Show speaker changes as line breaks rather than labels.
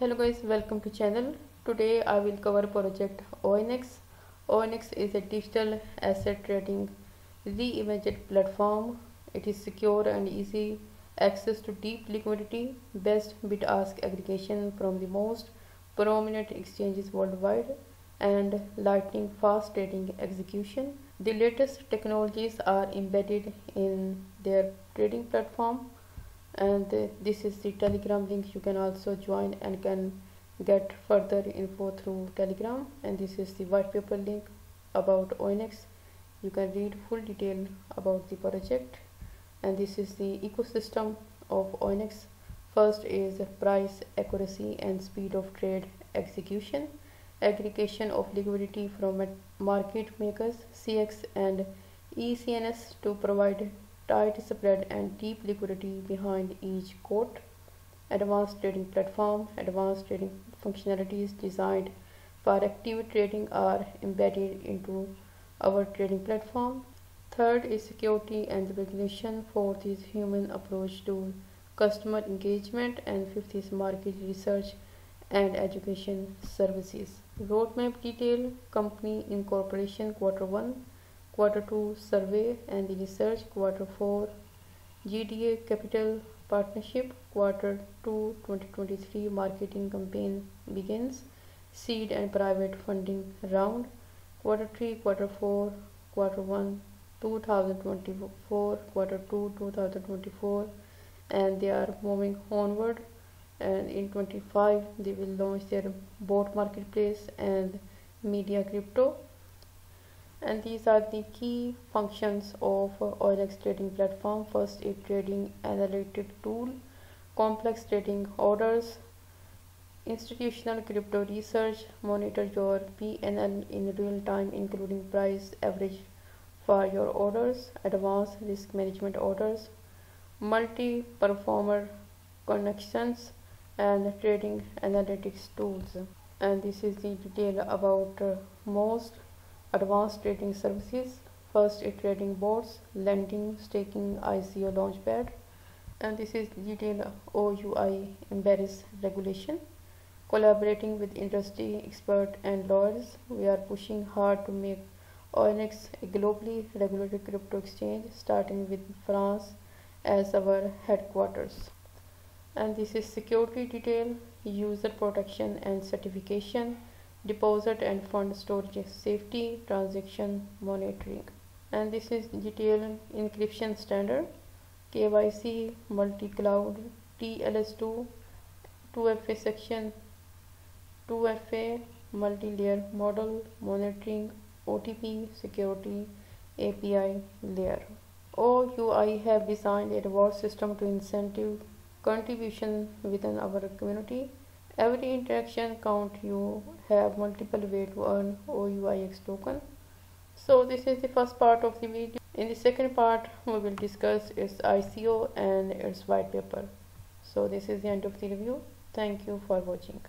hello guys welcome to channel. Today i will cover project Ouinex Ouinex is a digital asset trading reimagined platform. It is secure and easy access to deep liquidity best bid ask aggregation from the most prominent exchanges worldwide and lightning fast trading execution. The latest technologies are embedded in their trading platform and this is the telegram link. You can also join and can get further info through telegram. And this is the white paper link about Ouinex you can read full detail about the project. And this is the ecosystem of Ouinex first is price accuracy and speed of trade execution. Aggregation of liquidity from market makers cx and ecns to provide tight spread and deep liquidity behind each quote, advanced trading platform, advanced trading functionalities designed for active trading are embedded into our trading platform. Third is security and regulation. Fourth is human approach to customer engagement. And fifth is market research and education services. Roadmap detail company incorporation quarter one quarter 2 survey and the research. Quarter 4 GDA capital partnership. Quarter 2 2023 marketing campaign begins. Seed and private funding round. Quarter 3 quarter 4 quarter 1 2024 quarter 2 2024 and they are moving onward. And in 25 they will launch their bot marketplace and media crypto and these are the key functions of Ouinex trading platform. First a trading analytic tool. Complex trading orders. Institutional crypto research. Monitor your PNL in real time including price average for your orders. Advanced risk management orders. Multi performer connections and trading analytics tools. And this is the detail about uh, most advanced trading services first trading boards, lending staking ico launchpad and this is detailed OUI embarrass regulation. Collaborating with industry experts and lawyers we are pushing hard to make Ouinex a globally regulated crypto exchange starting with France as our headquarters. And this is security detail user protection and certification deposit and fund storage safety transaction monitoring. And this is detailed encryption standard KYC multi-cloud TLS2 2FA section 2FA multi-layer model monitoring OTP security API layer. OUI have designed a reward system to incentive contribution within our community every interaction count you have multiple way to earn OUIX token. So this is the first part of the video. In the second part we will discuss its ICO and its white paper. So this is the end of the review. Thank you for watching